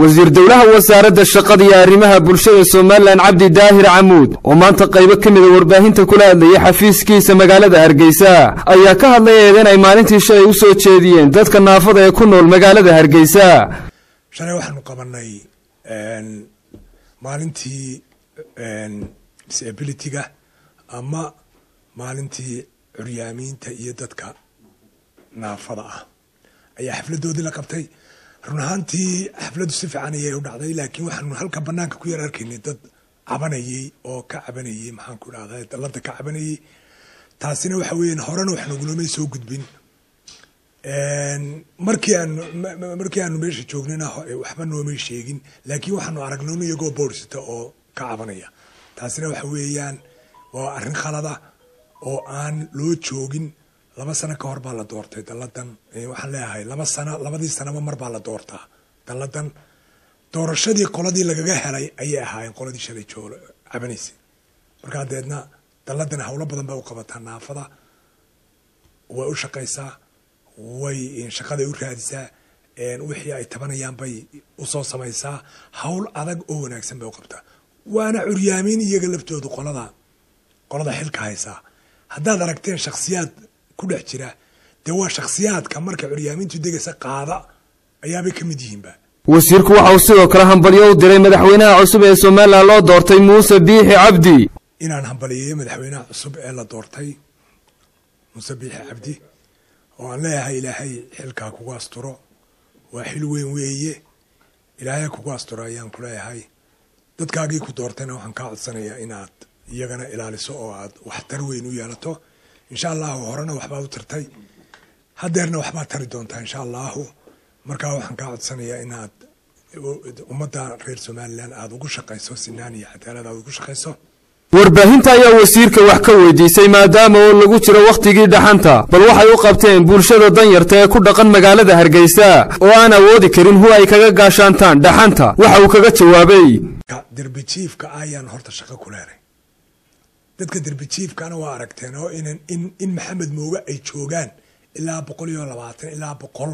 wasiir dowlaha wasaaradda shaqada iyo arrimaha bulshada somalilan cabdi daahir camuud oo maanta qaybo ka mida warbaahinta kula hadlayay xafiiskiisa magaalada hargeysa ayaa ka hadlay eedeyn ay maalintii shalay u soo jeediyeen dadka naafada ee ku nool magaalada hargeysa. Shalay waxaanu qabanay maalintii disabilityga ama maalintii curyaamiinta iyo dadka naafada ah. Ayaa xafladoodii la qabtay run ahaantii xafladdu si fiican ayay u dhacday laakiin waxaanu halka banaanka ku yar arkaynay dad cabanayey oo ka cabanayey maxaan ku dhahda dalada ka cabanayey taasina waxa weeyaan horena wax nagulomay soo gudbin. Markii aanu markii aanu meesha joognayna waxba noomay sheegin laakiin waxaanu aragnay iyagoo boorsita oo ka cabanaya. Taasina waxa weeyaan waa arrin khalada oo aan loo joogin laba sano ka hor baa la doortay dalladan waxaan leeyahay laba sano labadii sanaba mar baa la doortaa. Dalladan doorashadii qoladii lagaga helay ayay ahaayeen qoladii shalay joolo cabanaysay markaa deedna dalladan howlo badan bay u qabataa naafada way u shaqaysaa way shaqaday u raadisaa wixii ay tabanayaan bay u soo samaysaa. Howl adag oo wanaagsan bay u qabtaa. Waana curyaamiin iyaga laftoodu qolada qolada xilka haysaa. Haddaad aragteen shakhsiyaad ku dhex jira. Dee waa shakhsiyaadka marka curyaamiintu degaysa qaada ayaabay ka mid yihiinba. Wasiirku waxa uu sidoo kale hambalyo u diray madaxweynaha cusub ee somalilan loo doortay muuse biixi cabdi. Inaan hambaliyeeyo madaxweynaha cusub ee la doortay muuse biixi cabdi oo aan leeyahay ilaahay xilkaa kugu asturo waa xil weyn weeye. Ilaahay kugu asturo ayaan ku leeyahay. Dadkaagii ku doortayna waxaan kaa codsanayaa inaad iyagana ilaaliso oo aad waxtar weyn u yeelato insha allahu horena waxbaad u tartay. Hadeerna waxbaad tari doontaa insha allahu markaa waxaan kaa codsanayaa inaad ummadda reer somalilan aada ugu shaqayso sinaan iyo cadaalad aad ugu shaqayso warbaahinta ayaa wasiirka wax ka weydiisay maadaama oo lagu jiro wakhtigii dhaxanta bal waxay u qabteen bulshada danyarta ee ku dhaqan magaalada hargeysa oo aan awoodi karin hu ay kaga gaashaantaan dhaxanta. Waxa uu kaga jawaabay derbijiifka ayaan horta shaqo ku leenay dadka derbijiifkana waa aragteen oo in in maxamed mooge ay joogaan ilaa boqol iyo labaatan ilaa boqol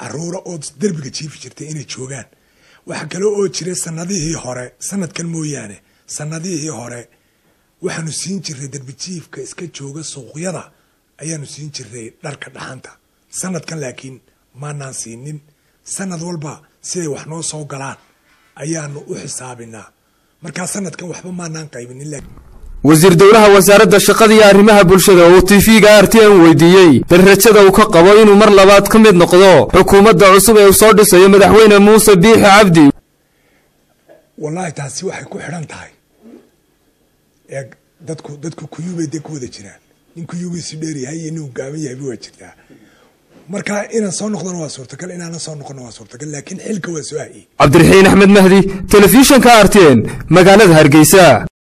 caruura oo derbiga jiifi jirtay inay joogaan. Waxa kale oo jiray sanadihii hore sanadkan mooyaane sanadihii hore waxaanu siin jiray derbijiifka iska jooga suuqyada ayaanu siin jiray dharka dhaxanta. Sanadkan laakiin maanaan siinin. Sanad walba siday wax noo soo galaan ayaanu u xisaabinaa markaa sanadkan waxba maanaan qaybinin wasiir dowlaha wasaaradda shaqada iyo arrimaha bulshada oo tv-ga r t n weydiiyey. Bal rajada uu ka qabo inuu mar labaad ka mid noqdo. Xukuumadda cusub ee uu soo dhisayo madaxweyne muuse biixi cabdi. Wallaahi taasi waxay ku xidhan tahay. Ee dadku dadku kuyuubay dee ku wada jiraan? Nin kuyuugiisu dheer yahay iyo nin gaaban yahayba waa jirtaa marka inaan soo noqdona waa suurtagal inaanan soo noqonna waa suurtagal laakiin xilka waa hayey cabdiraxiin axmed mahdi telefishinka r t n magaalada hargeysa